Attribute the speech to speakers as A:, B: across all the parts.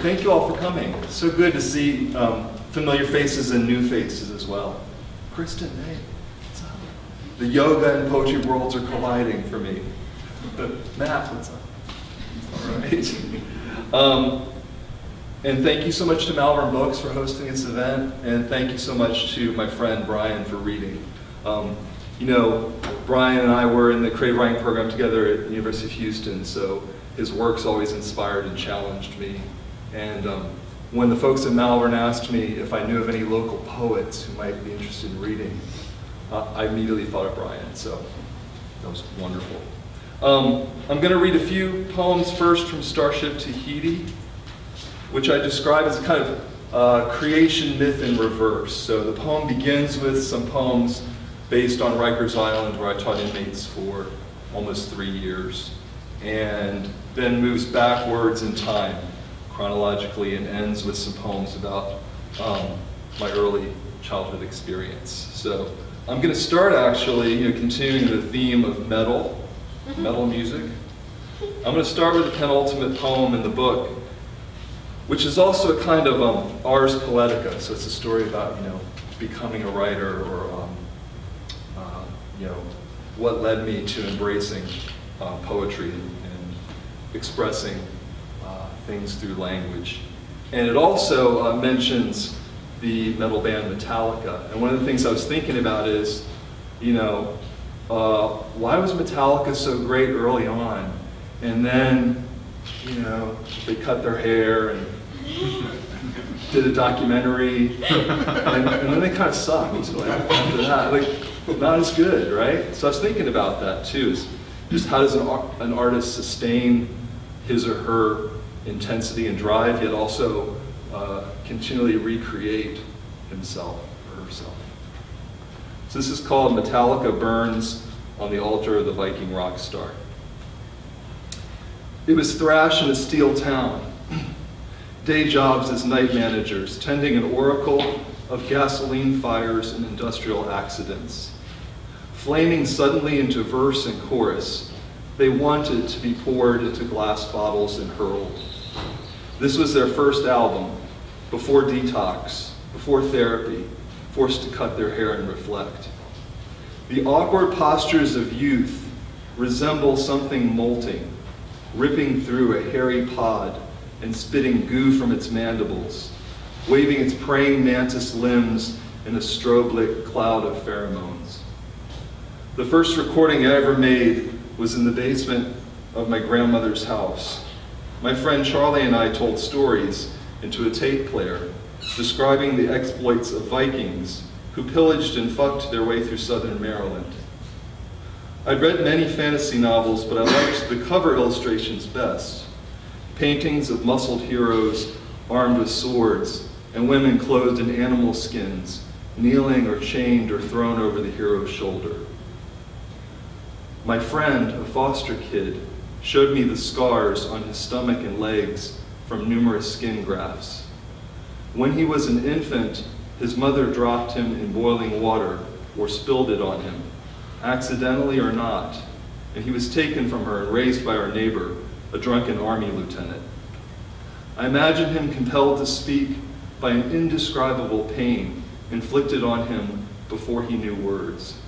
A: thank you all for coming. So good to see um, familiar faces and new faces as well. Kristen, hey, what's up? The yoga and poetry worlds are colliding for me. Matt, what's up? All right. Um, and thank you so much to Malvern Books for hosting this event, and thank you so much to my friend Brian for reading. Um, you know, Brian and I were in the creative writing program together at the University of Houston, so his work's always inspired and challenged me. And um, when the folks at Malvern asked me if I knew of any local poets who might be interested in reading, uh, I immediately thought of Brian, so that was wonderful. Um, I'm going to read a few poems first from Starship Tahiti, which I describe as a kind of uh, creation myth in reverse. So the poem begins with some poems based on Rikers Island, where I taught inmates for almost three years, and then moves backwards in time chronologically and ends with some poems about um, my early childhood experience. So I'm going to start actually, you know, continuing the theme of metal, metal music. I'm going to start with the penultimate poem in the book, which is also a kind of um, ars poetica. So it's a story about, you know, becoming a writer or um, you know, what led me to embracing uh, poetry and, and expressing uh, things through language. And it also uh, mentions the metal band Metallica. And one of the things I was thinking about is, you know, uh, why was Metallica so great early on? And then, you know, they cut their hair and did a documentary, and, and then they kind of sucked so after that. Like, not as good, right? So I was thinking about that too, is just how does an, an artist sustain his or her intensity and drive, yet also uh, continually recreate himself or herself. So this is called Metallica Burns on the Altar of the Viking Rock Star. It was thrash in a steel town, day jobs as night managers, tending an oracle of gasoline fires and industrial accidents flaming suddenly into verse and chorus. They wanted to be poured into glass bottles and hurled. This was their first album, before detox, before therapy, forced to cut their hair and reflect. The awkward postures of youth resemble something molting, ripping through a hairy pod and spitting goo from its mandibles, waving its praying mantis limbs in a strobe-lit cloud of pheromones. The first recording I ever made was in the basement of my grandmother's house. My friend Charlie and I told stories into a tape player describing the exploits of Vikings who pillaged and fucked their way through southern Maryland. I'd read many fantasy novels, but I liked the cover illustrations best. Paintings of muscled heroes armed with swords and women clothed in animal skins, kneeling or chained or thrown over the hero's shoulder. My friend, a foster kid, showed me the scars on his stomach and legs from numerous skin grafts. When he was an infant, his mother dropped him in boiling water or spilled it on him, accidentally or not, and he was taken from her and raised by our neighbor, a drunken army lieutenant. I imagine him compelled to speak by an indescribable pain inflicted on him before he knew words.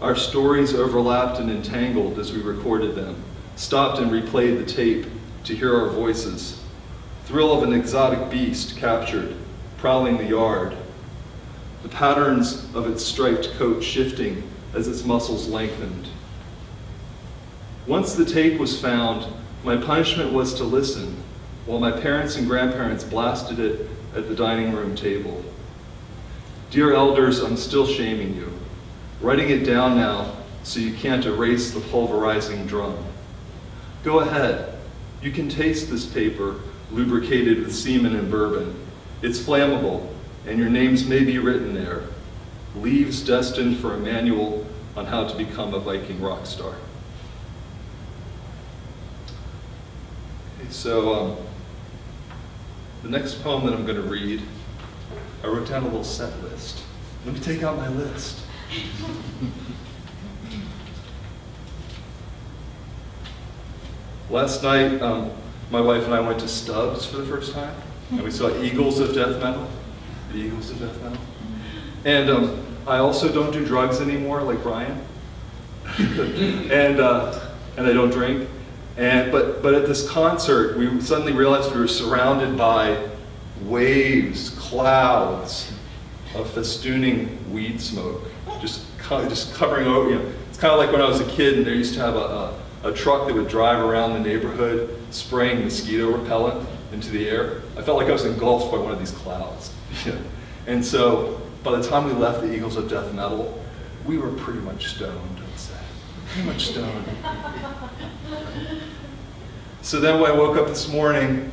A: Our stories overlapped and entangled as we recorded them, stopped and replayed the tape to hear our voices. Thrill of an exotic beast captured, prowling the yard. The patterns of its striped coat shifting as its muscles lengthened. Once the tape was found, my punishment was to listen while my parents and grandparents blasted it at the dining room table. Dear elders, I'm still shaming you writing it down now so you can't erase the pulverizing drum. Go ahead. You can taste this paper lubricated with semen and bourbon. It's flammable, and your names may be written there. Leaves destined for a manual on how to become a Viking rock star. Okay, so um, the next poem that I'm going to read, I wrote down a little set list. Let me take out my list. Last night, um, my wife and I went to Stubbs for the first time, and we saw Eagles of Death Metal. The Eagles of Death Metal. And um, I also don't do drugs anymore, like Brian. and uh, and I don't drink. And but but at this concert, we suddenly realized we were surrounded by waves, clouds of festooning weed smoke, just just covering over. You know, it's kind of like when I was a kid and they used to have a, a, a truck that would drive around the neighborhood spraying mosquito repellent into the air. I felt like I was engulfed by one of these clouds. and so by the time we left the Eagles of Death Metal, we were pretty much stoned, I'd say. Pretty much stoned. so then when I woke up this morning,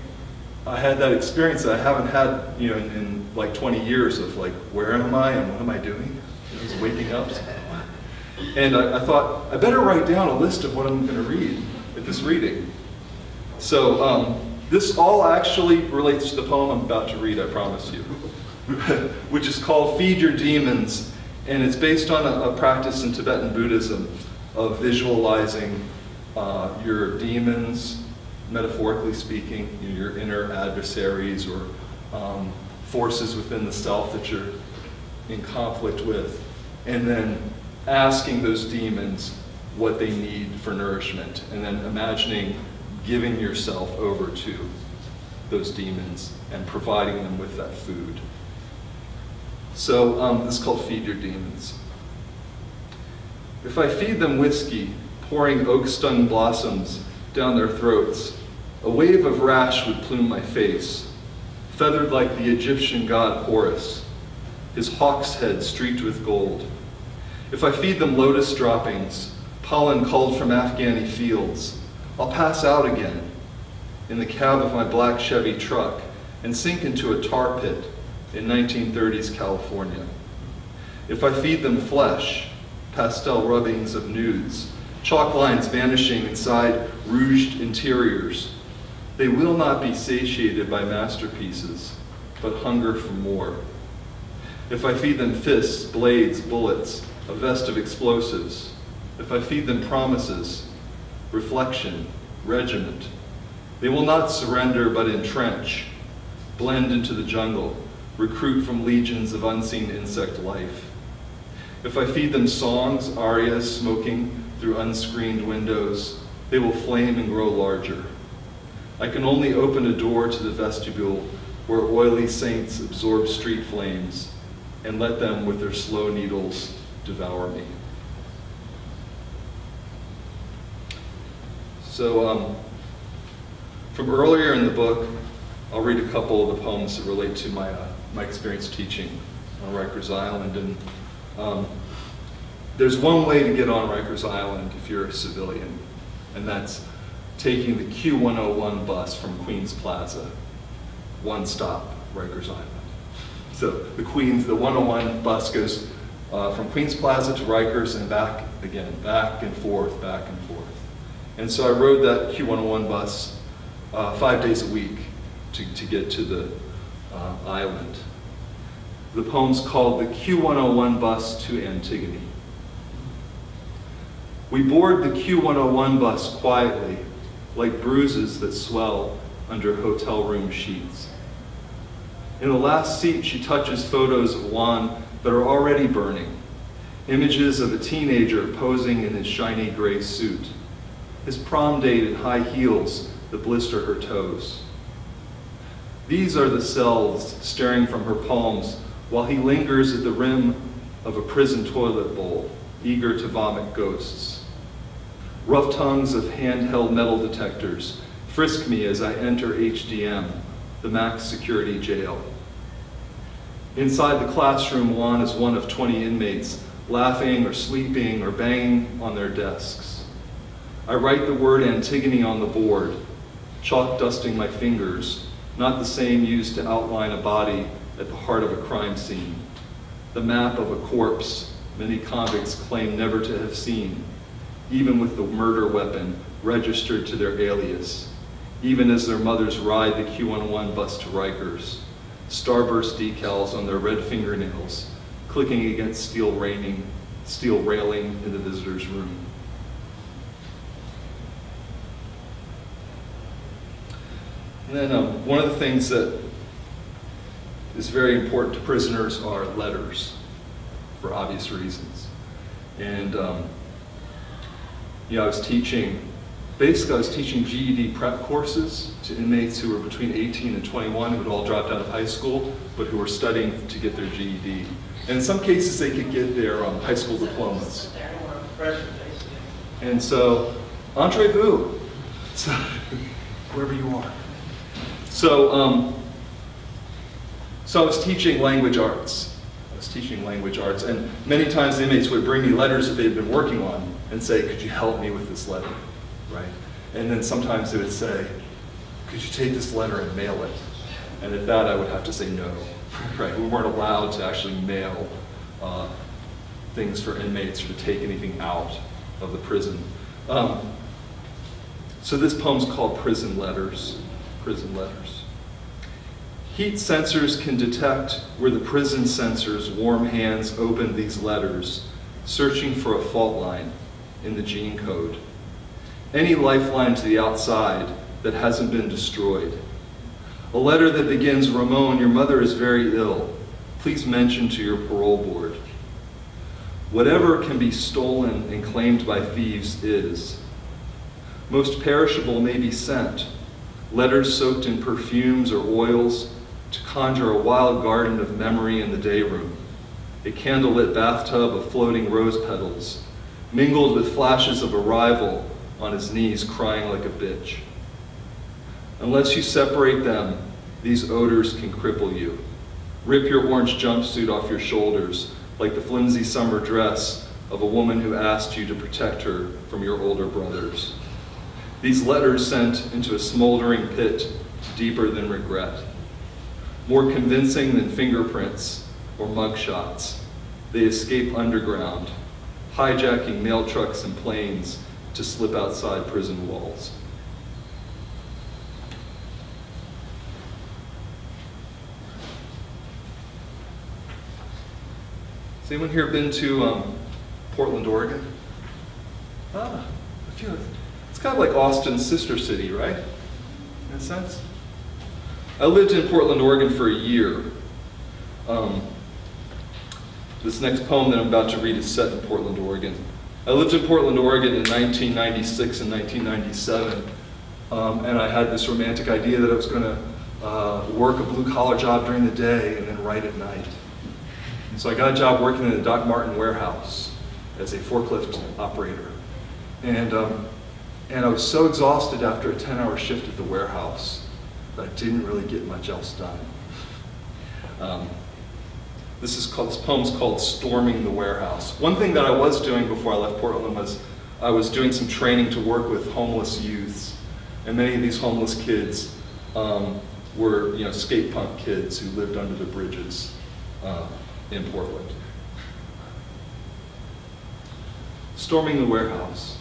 A: I had that experience that I haven't had, you know, in, in like 20 years of like, where am I and what am I doing? I was waking up. And I, I, thought, I better write down a list of what I'm going to read at this reading. So um, this all actually relates to the poem I'm about to read, I promise you, which is called Feed Your Demons. And it's based on a, a practice in Tibetan Buddhism of visualizing uh, your demons, metaphorically speaking, your inner adversaries or um, forces within the self that you're in conflict with, and then asking those demons what they need for nourishment, and then imagining giving yourself over to those demons and providing them with that food. So um, this is called Feed Your Demons. If I feed them whiskey, pouring oak-stung blossoms down their throats, a wave of rash would plume my face, feathered like the Egyptian god Horus, his hawk's head streaked with gold. If I feed them lotus droppings, pollen culled from Afghani fields, I'll pass out again in the cab of my black Chevy truck and sink into a tar pit in 1930s California. If I feed them flesh, pastel rubbings of nudes, chalk lines vanishing inside rouged interiors, they will not be satiated by masterpieces, but hunger for more. If I feed them fists, blades, bullets, a vest of explosives, if I feed them promises, reflection, regiment, they will not surrender but entrench, blend into the jungle, recruit from legions of unseen insect life. If I feed them songs, arias smoking through unscreened windows, they will flame and grow larger. I can only open a door to the vestibule where oily saints absorb street flames and let them with their slow needles devour me. So um, from earlier in the book, I'll read a couple of the poems that relate to my, uh, my experience teaching on Rikers Island. And um, there's one way to get on Rikers Island if you're a civilian, and that's taking the Q101 bus from Queens Plaza, one stop, Rikers Island. So the Queens, the 101 bus goes uh, from Queens Plaza to Rikers and back again, back and forth, back and forth. And so I rode that Q101 bus uh, five days a week to, to get to the uh, island. The poem's called The Q101 Bus to Antigone. We board the Q101 bus quietly, like bruises that swell under hotel room sheets. In the last seat, she touches photos of Juan that are already burning, images of a teenager posing in his shiny gray suit, his prom date in high heels that blister her toes. These are the cells staring from her palms while he lingers at the rim of a prison toilet bowl, eager to vomit ghosts. Rough tongues of handheld metal detectors frisk me as I enter HDM, the max security jail. Inside the classroom, Juan is one of 20 inmates, laughing or sleeping or banging on their desks. I write the word Antigone on the board, chalk dusting my fingers, not the same used to outline a body at the heart of a crime scene. The map of a corpse many convicts claim never to have seen, even with the murder weapon registered to their alias, even as their mothers ride the Q11 bus to Rikers, starburst decals on their red fingernails, clicking against steel railing, steel railing in the visitor's room. And then um, one of the things that is very important to prisoners are letters, for obvious reasons. And um, you know, I was teaching, basically I was teaching GED prep courses to inmates who were between 18 and 21 who had all dropped out of high school, but who were studying to get their GED. And in some cases they could get their um, high school diplomas. And so, entrez-vous, so, wherever you are. So, um, so I was teaching language arts. I was teaching language arts, and many times the inmates would bring me letters that they'd been working on and say, could you help me with this letter, right? And then sometimes they would say, could you take this letter and mail it? And at that I would have to say no, right? We weren't allowed to actually mail uh, things for inmates or to take anything out of the prison. Um, so this poem's called Prison Letters. Prison Letters. Heat sensors can detect where the prison censor's warm hands opened these letters, searching for a fault line in the gene code. Any lifeline to the outside that hasn't been destroyed. A letter that begins, Ramon, your mother is very ill. Please mention to your parole board. Whatever can be stolen and claimed by thieves is. Most perishable may be sent, letters soaked in perfumes or oils to conjure a wild garden of memory in the day room, a candlelit bathtub of floating rose petals, mingled with flashes of arrival on his knees crying like a bitch. Unless you separate them, these odors can cripple you. Rip your orange jumpsuit off your shoulders like the flimsy summer dress of a woman who asked you to protect her from your older brothers. These letters sent into a smoldering pit deeper than regret. More convincing than fingerprints or mugshots, they escape underground, hijacking mail trucks and planes to slip outside prison walls. Has anyone here been to um, Portland, Oregon? Ah, a few. It's kind of like Austin's sister city, right? In a sense. I lived in Portland, Oregon for a year. Um, this next poem that I'm about to read is set in Portland, Oregon. I lived in Portland, Oregon in 1996 and 1997, um, and I had this romantic idea that I was going to uh, work a blue collar job during the day and then write at night. So I got a job working in the Doc Martin warehouse as a forklift operator. And, um, and I was so exhausted after a 10 hour shift at the warehouse that I didn't really get much else done. Um, this is called, this poem's called Storming the Warehouse. One thing that I was doing before I left Portland was I was doing some training to work with homeless youths. And many of these homeless kids um, were, you know, skate punk kids who lived under the bridges uh, in Portland. Storming the Warehouse.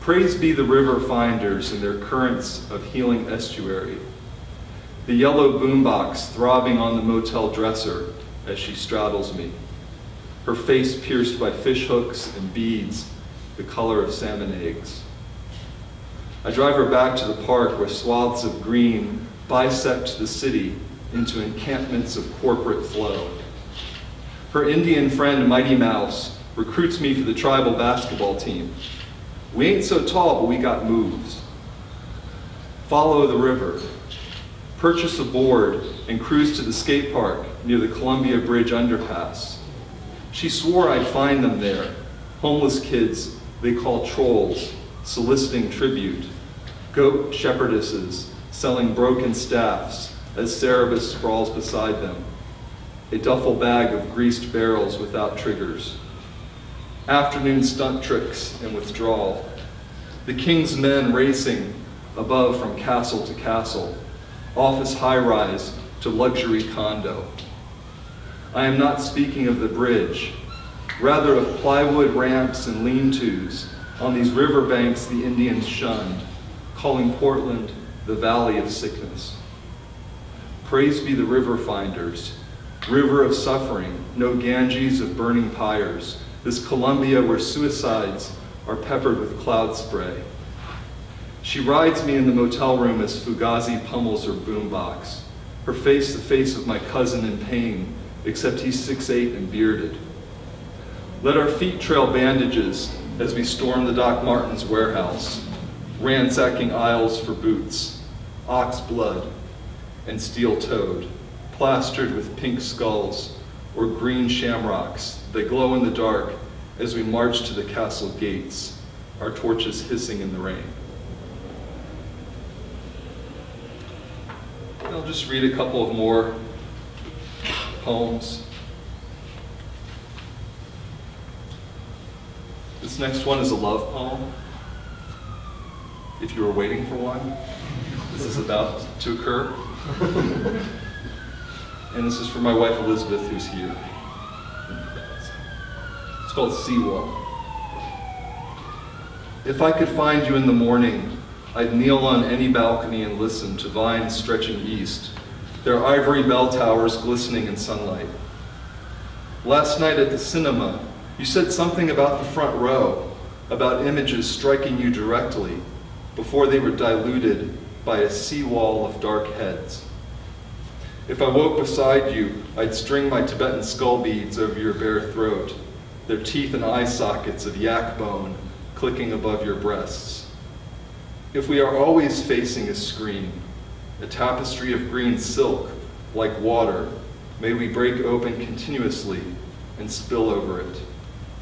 A: Praise be the river finders and their currents of healing estuary. The yellow boombox throbbing on the motel dresser as she straddles me, her face pierced by fish hooks and beads the color of salmon eggs. I drive her back to the park where swaths of green bisect the city into encampments of corporate flow. Her Indian friend, Mighty Mouse, recruits me for the tribal basketball team. We ain't so tall, but we got moves. Follow the river, purchase a board, and cruise to the skate park near the Columbia Bridge underpass. She swore I'd find them there, homeless kids they call trolls, soliciting tribute, goat shepherdesses selling broken staffs as Cerberus sprawls beside them, a duffel bag of greased barrels without triggers, afternoon stunt tricks and withdrawal, the king's men racing above from castle to castle, office high-rise to luxury condo. I am not speaking of the bridge, rather of plywood ramps and lean-tos on these riverbanks the Indians shunned, calling Portland the Valley of Sickness. Praise be the river finders, river of suffering, no Ganges of burning pyres, this Columbia where suicides are peppered with cloud spray. She rides me in the motel room as Fugazi pummels her boombox, her face the face of my cousin in pain, except he's 6'8 and bearded. Let our feet trail bandages as we storm the Doc Martens warehouse, ransacking aisles for boots, ox blood, and steel-toed, plastered with pink skulls or green shamrocks that glow in the dark as we march to the castle gates, our torches hissing in the rain. I'll just read a couple of more poems. This next one is a love poem. If you were waiting for one, this is about to occur. and this is for my wife Elizabeth, who's here. It's called Seawall. If I could find you in the morning, I'd kneel on any balcony and listen to vines stretching east, their ivory bell towers glistening in sunlight. Last night at the cinema, you said something about the front row, about images striking you directly before they were diluted by a seawall of dark heads. If I woke beside you, I'd string my Tibetan skull beads over your bare throat, their teeth and eye sockets of yak bone clicking above your breasts. If we are always facing a screen, a tapestry of green silk, like water, may we break open continuously and spill over it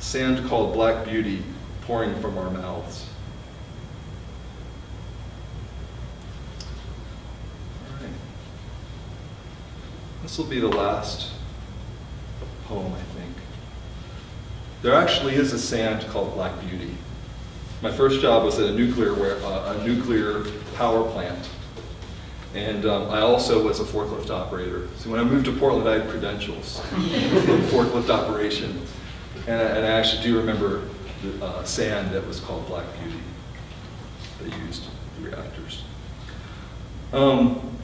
A: sand called black beauty pouring from our mouths. This will be the last poem, I think. There actually is a sand called Black Beauty. My first job was at a nuclear, uh, a nuclear power plant. And um, I also was a forklift operator. So when I moved to Portland, I had credentials in forklift operation. And I, and I actually do remember the uh, sand that was called Black Beauty. They used the reactors. Um,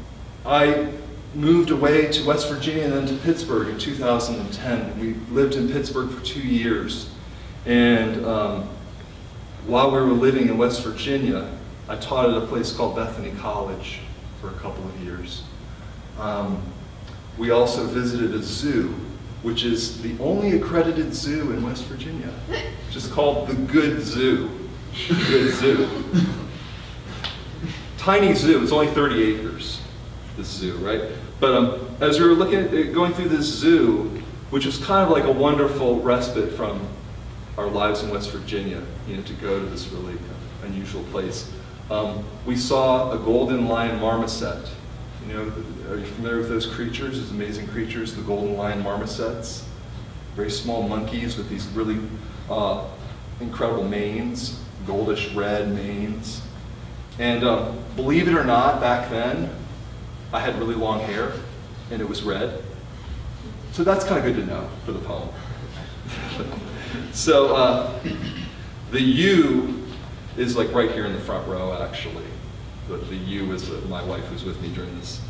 A: I moved away to West Virginia and then to Pittsburgh in 2010. We lived in Pittsburgh for two years. And um, while we were living in West Virginia, I taught at a place called Bethany College for a couple of years. Um, we also visited a zoo which is the only accredited zoo in West Virginia, just called the Good Zoo. Good Zoo. Tiny zoo, it's only 30 acres, this zoo, right? But um, as we were looking at uh, going through this zoo, which was kind of like a wonderful respite from our lives in West Virginia, you know, to go to this really unusual place, um, we saw a golden lion marmoset you know, are you familiar with those creatures, those amazing creatures, the golden lion marmosets? Very small monkeys with these really uh, incredible manes, goldish red manes. And uh, believe it or not, back then, I had really long hair, and it was red. So that's kind of good to know for the poem. so uh, the U is like right here in the front row, actually the, the U is uh, my wife who's with me during this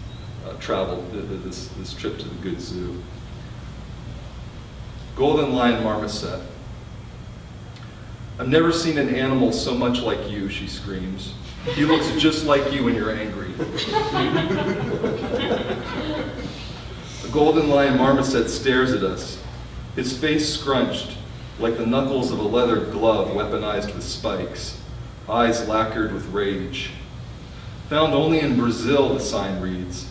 A: uh, travel, this, this trip to the good zoo. Golden Lion Marmoset. I've never seen an animal so much like you, she screams. He looks just like you when you're angry. the golden lion marmoset stares at us, his face scrunched like the knuckles of a leather glove weaponized with spikes, eyes lacquered with rage. Found only in Brazil, the sign reads,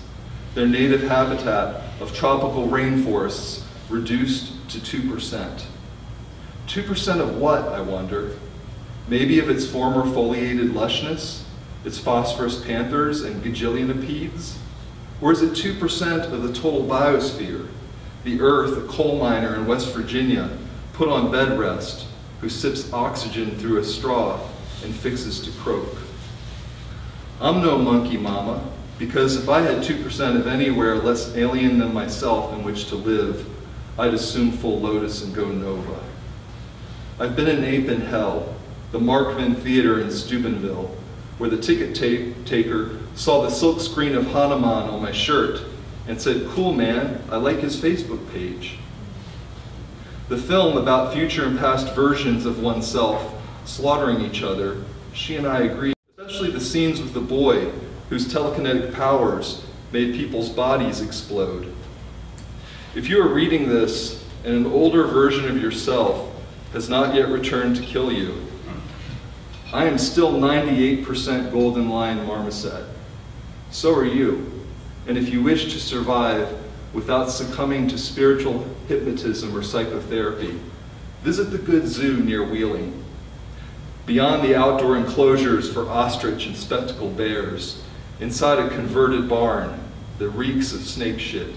A: their native habitat of tropical rainforests reduced to 2%. 2% of what, I wonder? Maybe of its former foliated lushness, its phosphorus panthers and gajillionopedes? Or is it 2% of the total biosphere, the earth a coal miner in West Virginia put on bed rest, who sips oxygen through a straw and fixes to croak? I'm no monkey mama, because if I had 2% of anywhere less alien than myself in which to live, I'd assume full lotus and go nova. I've been an ape in hell, the Markman Theater in Steubenville, where the ticket taker saw the silk screen of Hanuman on my shirt and said, cool man, I like his Facebook page. The film about future and past versions of oneself slaughtering each other, she and I agreed especially the scenes with the boy whose telekinetic powers made people's bodies explode. If you are reading this and an older version of yourself has not yet returned to kill you, I am still 98% Golden Lion Marmoset. So are you. And if you wish to survive without succumbing to spiritual hypnotism or psychotherapy, visit the Good Zoo near Wheeling. Beyond the outdoor enclosures for ostrich and spectacled bears, inside a converted barn that reeks of snake shit,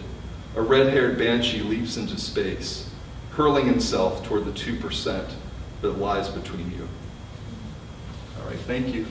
A: a red-haired banshee leaps into space, hurling himself toward the 2% that lies between you. All right, thank you.